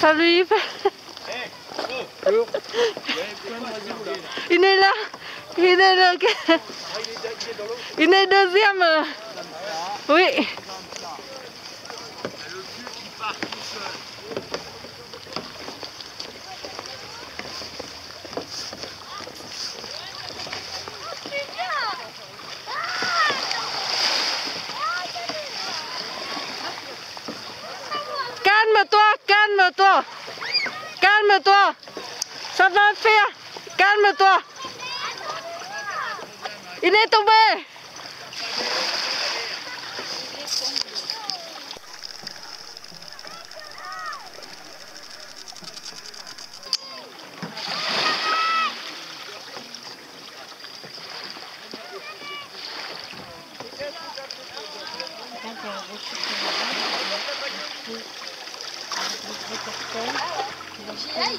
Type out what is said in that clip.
Salut. Yves Il est là. Il est là. Oh. Il est deuxième. Oui. Calme-toi, calme-toi. Ça va faire. Calme-toi. Il est tombé. 可以